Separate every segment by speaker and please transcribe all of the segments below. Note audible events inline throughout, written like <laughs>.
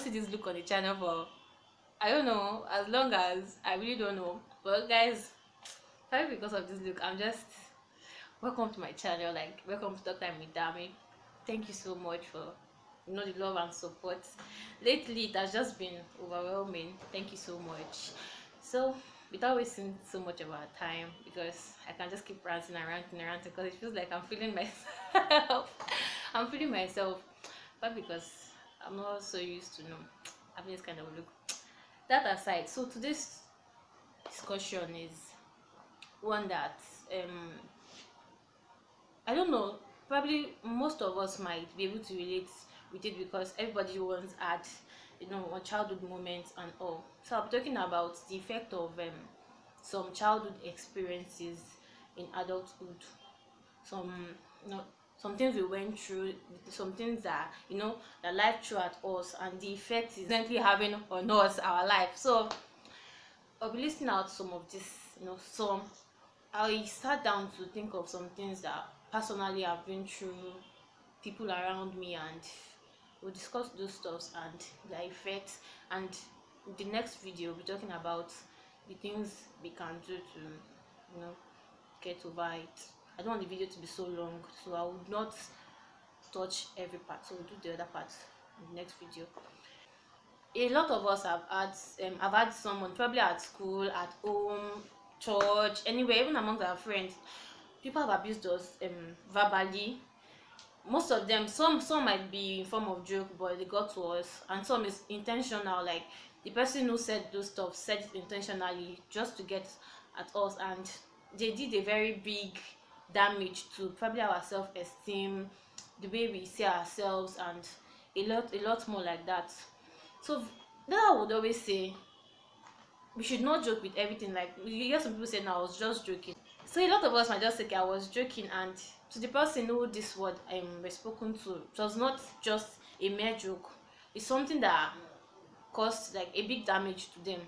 Speaker 1: see this look on the channel for I don't know as long as I really don't know. But guys, probably because of this look, I'm just welcome to my channel. Like welcome to Talk Time with Dammy. Thank you so much for you know the love and support. Lately, it has just been overwhelming. Thank you so much. So without wasting so much of our time because I can just keep ranting and ranting and ranting because it feels like I'm feeling <laughs> myself. I'm feeling myself, but because I'm not so used to know having this kind of look. That aside, so today's discussion is one that um I don't know. Probably most of us might be able to relate with it because everybody once had you know on childhood moments and all so i'm talking about the effect of um, some childhood experiences in adulthood some you know some things we went through some things that you know that life threw at us and the effect is currently having on us our life. So i'll be listing out some of this you know some i sat down to think of some things that personally i've been through people around me and we'll discuss those stuffs and their effects. And the next video we'll be talking about the things we can do to you know get over it i don't want the video to be so long so i would not touch every part so we'll do the other part in the next video. A lot of us have had um, have had someone probably at school at home church anywhere even among our friends. People have abused us um, verbally. Most of them some some might be in form of joke but they got to us. And some is intentional like the person who said those stuff said it intentionally just to get at us and they did a very big damage to probably our self-esteem the way we see ourselves and a lot a lot more like that. So that i would always say we should not joke with everything. Like you hear some people say now i was just joking. So a lot of us might just okay, i was joking. And to the person who this word um was spoken to it was not just a mere joke. It's something that caused like a big damage to them.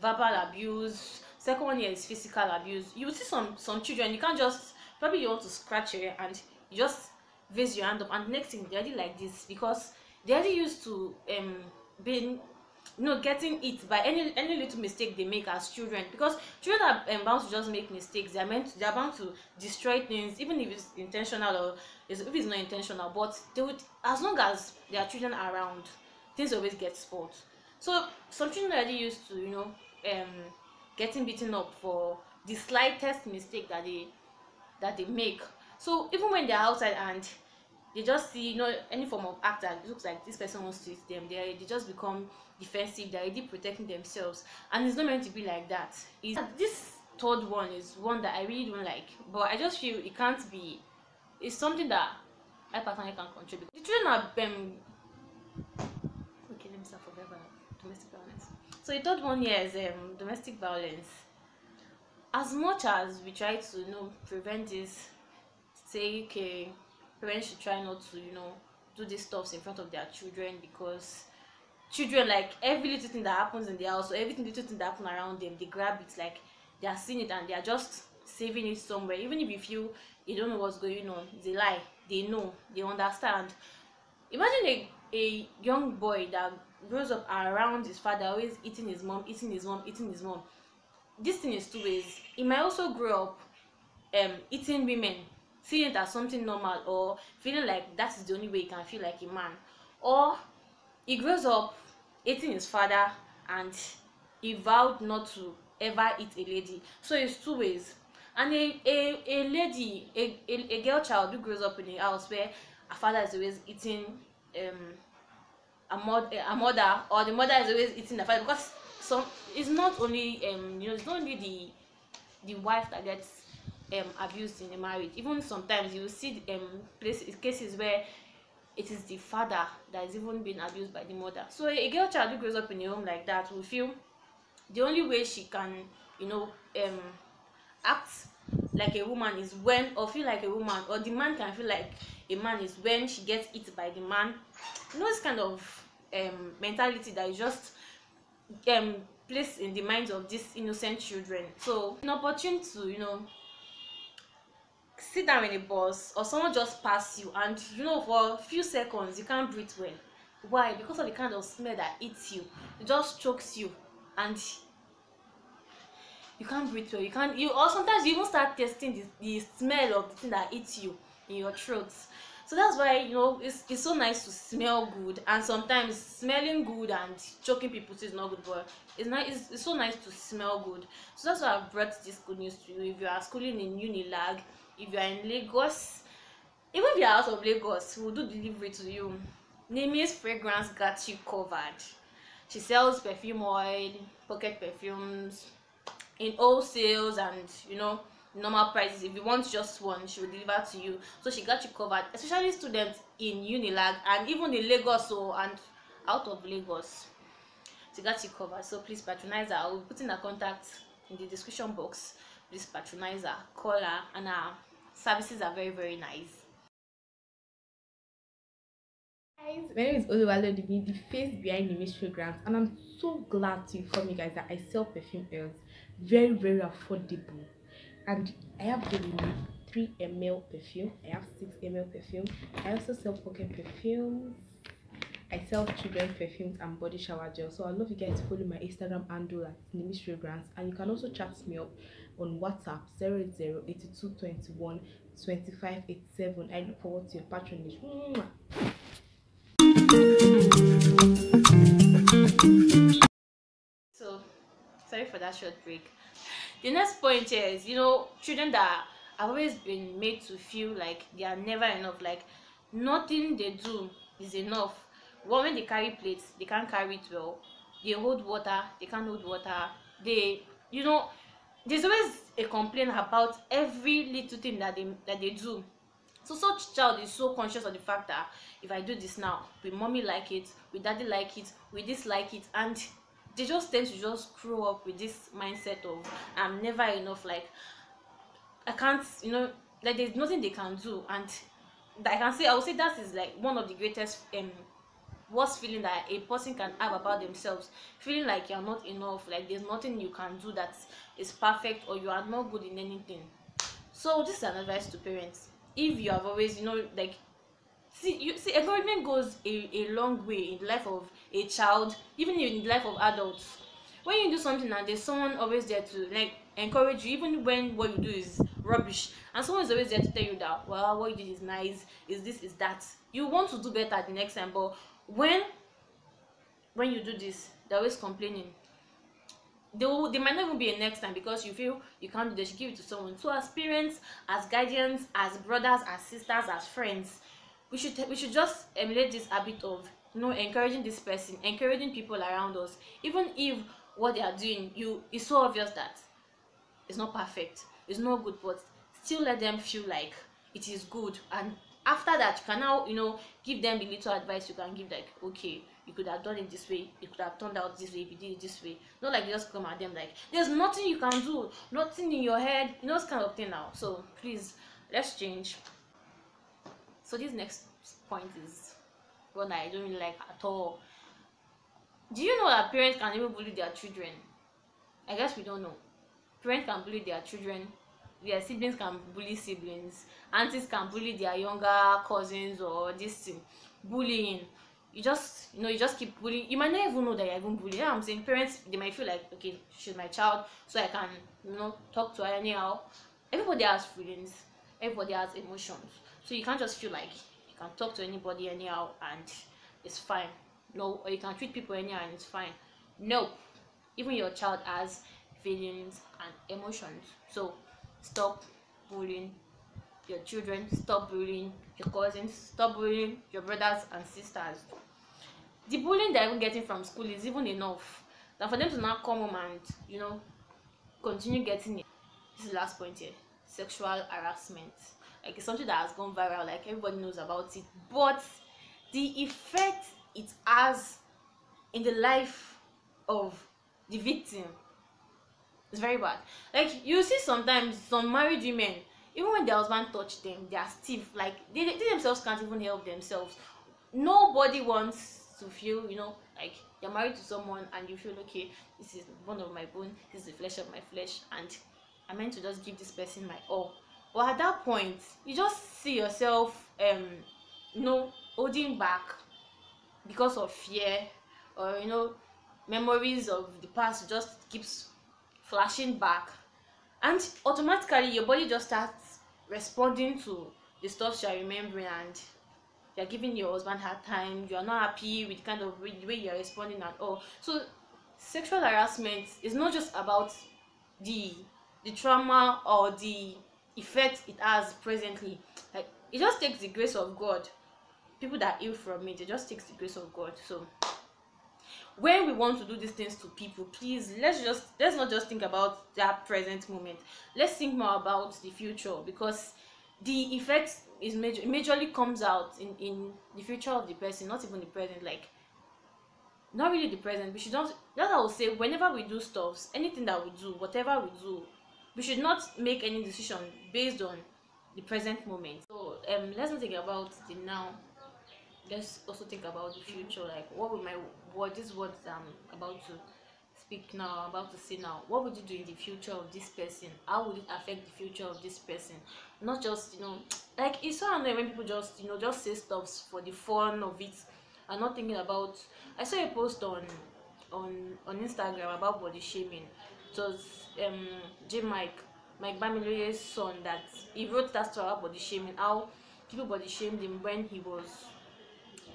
Speaker 1: Verbal abuse second one here is physical abuse. You see some some children you can't just probably you want to scratch your ear and you just raise your hand up and next thing they're already like this because they're already used to um being you know getting it by any any little mistake they make as children because children are um, bound to just make mistakes. They are meant to, they are bound to destroy things even if it's intentional or if it's not intentional but they would as long as their children around things always get spoiled. So some children are already used to you know um getting beaten up for the slightest mistake that they that they make. So even when they're outside and they just see you know any form of act that looks like this person wants to hit them they they just become defensive they're already protecting themselves. And it's not meant to be like that. Is this third one is one that i really don't like. But i just feel it can't be it's something that i personally can contribute. The children are um okay let me start there domestic violence so the third one here is um domestic violence. As much as we try to you know prevent this say okay parents should try not to you know do these stuffs in front of their children because children like every little thing that happens in the house or everything little thing that happen around them they grab it like they are seeing it and they are just saving it somewhere. Even if you feel you don't know what's going on a lie. They know they understand. Imagine a a young boy that grows up around his father always eating his mom eating his mom eating his mom. This thing is two ways. He might also grow up um eating women seeing it as something normal or feeling like that is the only way he can feel like a man. Or he grows up hating his father and he vowed not to ever eat a lady. So it's two ways. And a a a lady a a, a girl child who grows up in a house where her father is always eating um a, mother or the mother is always eating the father because some it's not only um you know it's not only the the wife that gets um abused in a marriage. Even sometimes you see um places cases where it is the father that is even being abused by the mother. So a girl child who grows up in a home like that will feel the only way she can you know um act like a woman is when or feel like a woman or the man can feel like a man is when she gets hit by the man. You know this kind of um mentality that is just um placed in the minds of these innocent children. So an opportunity to you know sit down in a bus or someone just pass you and you know for a few seconds you can't breathe well. Why? Because of the kind of smell that eats you. It just chokes you and you can't breathe well. You can't you or sometimes you even start tasting the, the smell of the thing that eats you in your throat. So that's why you know it's, it's so nice to smell good. And sometimes smelling good and choking people too is not good but it's nice it's, it's so nice to smell good. So that's why i've brought this good news to you. If you are schooling in unilag if you are in lagos even if you are out of lagos we'll do delivery to you. Nimi's fragrance got you covered. She sells perfume oil pocket perfumes in wholesales and you know normal prices. If you want just one she will deliver to you. So she got you covered especially students in unilag and even in lagos so and out of lagos. She got you covered. So please patronize her. I will put in her contact in the description box. Please patronize her call her and her services are very very nice.
Speaker 2: Guys my name is Oluwalodimi, the face behind the mystery grants and i'm so glad to inform you guys that i sell perfume oils very very affordable. And i have the 3 ml perfume. I have 6 ml perfume. I also sell pocket perfumes. I sell children perfumes and body shower gel so i'd love you guys. To follow my instagram handle at nimis fragrance and you can also chat me up on whatsapp 00 82 21 25 87 i look forward to your patronage. Mwah.
Speaker 1: Sorry for that short break. The next point is you know children that have always been made to feel like they are never enough like nothing they do is enough. Well when they carry plates they can't carry it well. They hold water they can't hold water. They you know there's always a complaint about every little thing that they that they do. So such child is so conscious of the fact that if i do this now will mommy like it? Will daddy like it? Will this like it? And they just tend to just grow up with this mindset of i'm never enough like i can't you know like there's nothing they can do. And i can say i would say that is like one of the greatest um worst feeling that a person can have about themselves. Feeling like you're not enough like there's nothing you can do that is perfect or you are not good in anything. So this is an advice to parents. If you have always you know like see you see encouragement goes a a long way in the life of a child even in the life of adults. When you do something and there's someone always there to like encourage you even when what you do is rubbish. And someone is always there to tell you that well what you did is nice is this is that. You want to do better the next time but when when you do this they're always complaining. They will they might not even be a next time because you feel you can't do this. You give it to someone. So as parents as guardians as brothers as sisters as friends we should we should just emulate this habit of you know encouraging this person encouraging people around us. Even if what they are doing you it's so obvious that it's not perfect it's not good but still let them feel like it is good. And after that you can now you know give them the little advice. You can give like okay you could have done it this way you could have turned out this way if you did it this way. Not like you just come at them like there's nothing you can do nothing in your head you know this kind of thing now. So please let's change. So this next point is one that i don't really like at all. Do you know that parents can even bully their children? I guess we don't know. Parents can bully their children. Their siblings can bully siblings. Aunties can bully their younger cousins or this thing. Bullying. You just you know you just keep bullying. You might not even know that you're even bullying. You know i'm saying? Parents they might feel like okay she's my child so i can you know talk to her anyhow. Everybody has feelings. Everybody has emotions. So you can't just feel like can talk to anybody anyhow and it's fine. No or you can treat people anyhow and it's fine. No even your child has feelings and emotions. So stop bullying your children stop bullying your cousins stop bullying your brothers and sisters. The bullying they're even getting from school is even enough. Than for them to now come home and you know continue getting it. This is the last point here. Sexual harassment like something that has gone viral like everybody knows about it. But the effect it has in the life of the victim is very bad. Like you see sometimes some married women even when their husband touch them they are stiff. Like they, they themselves can't even help themselves. Nobody wants to feel you know like you're married to someone and you feel okay this is bone of my bone this is the flesh of my flesh and i'm meant to just give this person my all but at that point you just see yourself um you know holding back because of fear or you know memories of the past just keeps flashing back. And automatically your body just starts responding to the stuff you're remembering and you're giving your husband hard time. You are not happy with kind of way, the way you're responding and all. So sexual harassment is not just about the the trauma or the effect it has presently. Like it just takes the grace of god. People that heal from it it just takes the grace of god. So when we want to do these things to people please let's just let's not just think about that present moment. Let's think more about the future because the effect is major majorly comes out in in the future of the person not even the present. Like not really the present we should not that i will say whenever we do stuffs anything that we do whatever we do we should not make any decision based on the present moment. So um let's not think about the now. Let's also think about the future. Like what would my what this words i'm about to speak now about to say now what would you do in the future of this person? How would it affect the future of this person? Not just you know like it's so annoying when people just you know just say stuff for the fun of it. And not thinking about i saw a post on on on instagram about body shaming was um j mike mike bamiloye's son that he wrote that story about body shaming how people body shamed him when he was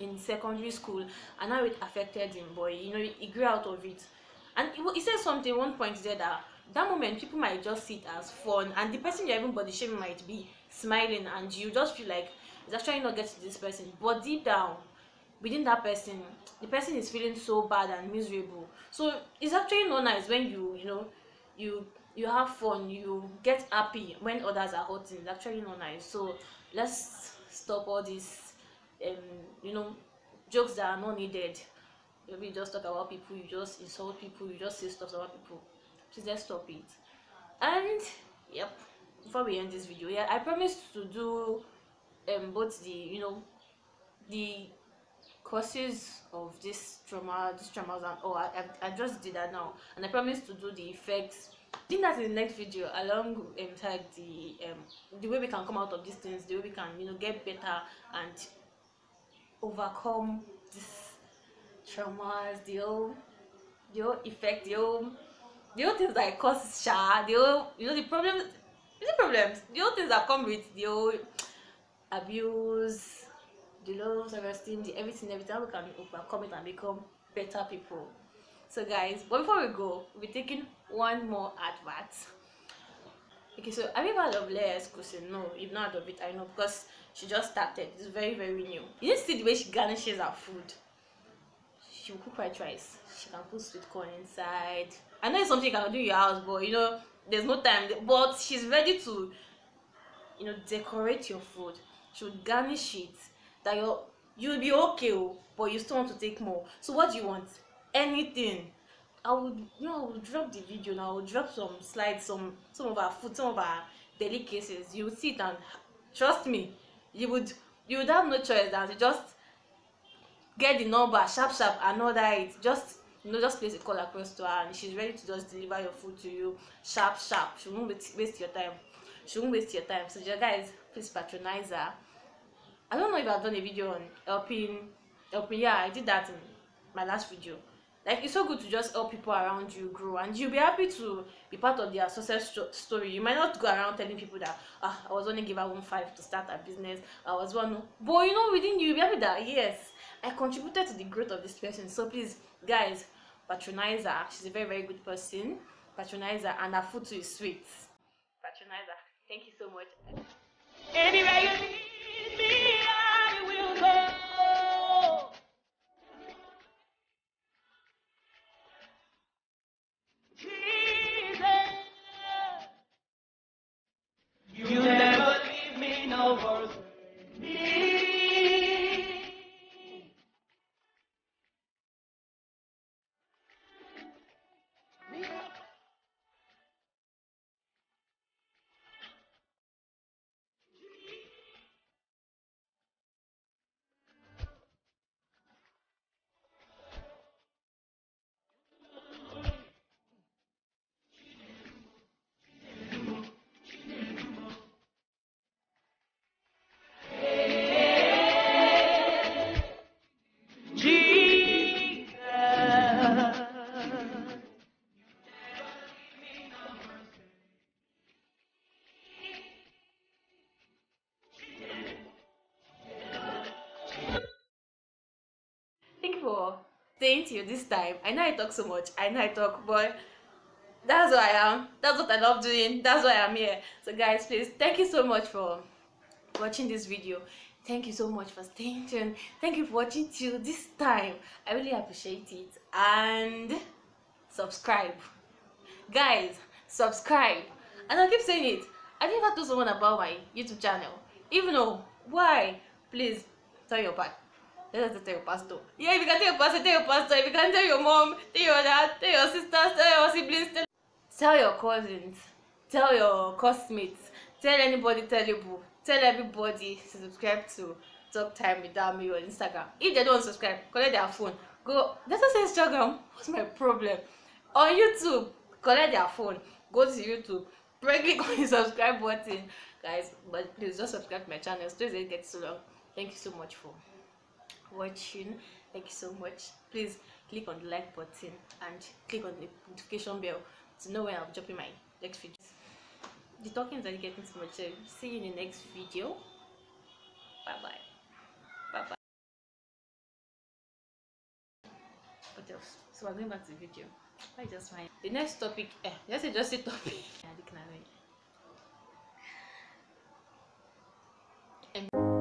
Speaker 1: in secondary school and how it affected him but you know he grew out of it. And he, he said something one point there that that moment people might just see it as fun and the person you're even body shaming might be smiling and you just feel like it's actually not getting to this person. But deep down within that person the person is feeling so bad and miserable. So it's actually not nice when you you know you you have fun you get happy when others are hurting. It's actually not nice. So let's stop all these um you know jokes that are not needed. Maybe you just talk about people you just insult people you just say stuff about people. Please let's stop it. And yep before we end this video yeah i promised to do um both the you know the causes of this trauma this traumas and oh I, I, I just did that now. And i promised to do the effects. Think that in the next video along um, the um the way we can come out of these things the way we can you know get better and overcome this traumas the whole the whole effect the whole the whole things that cause sha the whole you know the problems the problems? The whole things that come with the whole abuse the low self-esteem the everything everything we can overcome it and become better people. So guys but before we go we'll be taking one more advert. Okay so have you heard of Leyi's Cuisine? no you've not heard of it i know because she just started. It's very very new. You to see the way she garnishes her food. She will cook white rice she can put sweet corn inside. I know it's something you can do in your house but you know there's no time. But she's ready to you know decorate your food. She would garnish it that you're you'll be okay oh, but you still want to take more. So what do you want? Anything. I would you know i would drop the video now. I would drop some slides some some of our food some of our delicacies. You would see it and trust me you would you would have no choice than to just get the number sharp sharp and order it. Just you know just place a call across to her and she's ready to just deliver your food to you. Sharp sharp. She won't waste, your time. She won't waste your time. So guys please patronize her i don't know if i've done a video on helping helping yeah i did that in my last video. Like it's so good to just help people around you grow and you'll be happy to be part of their success sto story. You might not go around telling people that ah i was only given one five to start a business. I was one but you know within you you'll be happy that yes i contributed to the growth of this person. So please guys patronize her. She's a very very good person. Patronize her and her food too is sweet. Patronize her. Thank you so much.
Speaker 3: Anywhere
Speaker 1: staying you this time. I know I talk so much. I know I talk, but that's what I am. That's what I love doing. That's why I'm here. So guys, please thank you so much for watching this video. Thank you so much for staying tuned. Thank you for watching till this time. I really appreciate it. And subscribe. Guys, subscribe. And I keep saying it. I never told someone about my YouTube channel. Even though why? Please tell your pa. Let us tell your pastor. Yeah, if you can tell your pastor, tell your pastor. If you can tell your mom, tell your dad, tell your sisters, tell your siblings, tell, tell your cousins, tell your classmates, tell anybody terrible, tell everybody to subscribe to Talk Time with Dami on Instagram. If they don't subscribe, collect their phone. Go. That's not Instagram. What's my problem? On YouTube, collect their phone. Go to YouTube. Click on the subscribe button, guys. But please just subscribe to my channel. So it gets so long. Thank you so much for watching. Thank you so much. Please click on the like button and click on the notification bell to know when i'm dropping my next videos the talkings are getting too much. See you in the next video. Bye bye bye bye what else? So i'm going back to the video. I just find the next topic eh let's just a topic. <laughs> And